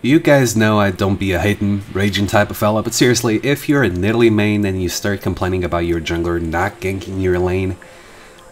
You guys know I don't be a hating, raging type of fella, but seriously, if you're a Nidalee main and you start complaining about your jungler not ganking your lane,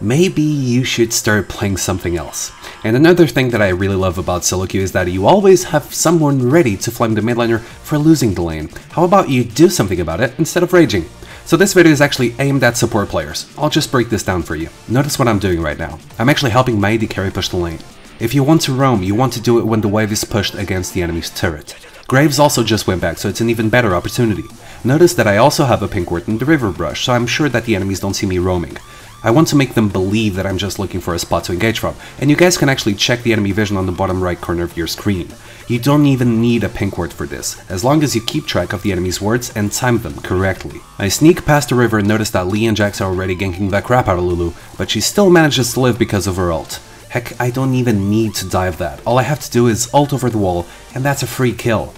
maybe you should start playing something else. And another thing that I really love about solo queue is that you always have someone ready to flame the mid laner for losing the lane. How about you do something about it instead of raging? So this video is actually aimed at support players. I'll just break this down for you. Notice what I'm doing right now. I'm actually helping my AD carry push the lane. If you want to roam, you want to do it when the wave is pushed against the enemy's turret. Graves also just went back, so it's an even better opportunity. Notice that I also have a pink ward in the river brush, so I'm sure that the enemies don't see me roaming. I want to make them believe that I'm just looking for a spot to engage from, and you guys can actually check the enemy vision on the bottom right corner of your screen. You don't even need a pink ward for this, as long as you keep track of the enemy's wards and time them correctly. I sneak past the river and notice that Lee and Jax are already ganking the crap out of Lulu, but she still manages to live because of her ult. Heck, I don't even need to dive that. All I have to do is ult over the wall, and that's a free kill.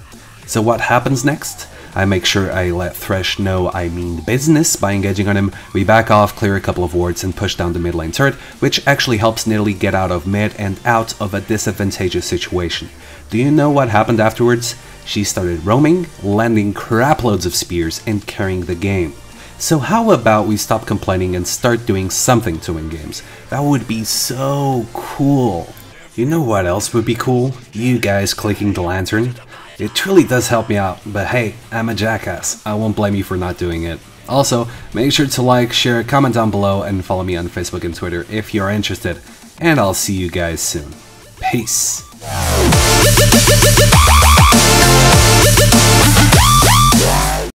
So what happens next? I make sure I let Thresh know I mean business by engaging on him, we back off, clear a couple of wards, and push down the mid lane turret, which actually helps Nidalee get out of mid and out of a disadvantageous situation. Do you know what happened afterwards? She started roaming, landing craploads of spears, and carrying the game. So how about we stop complaining and start doing something to win games? That would be so cool. You know what else would be cool? You guys clicking the lantern. It truly does help me out, but hey, I'm a jackass. I won't blame you for not doing it. Also, make sure to like, share, comment down below, and follow me on Facebook and Twitter if you're interested. And I'll see you guys soon. Peace.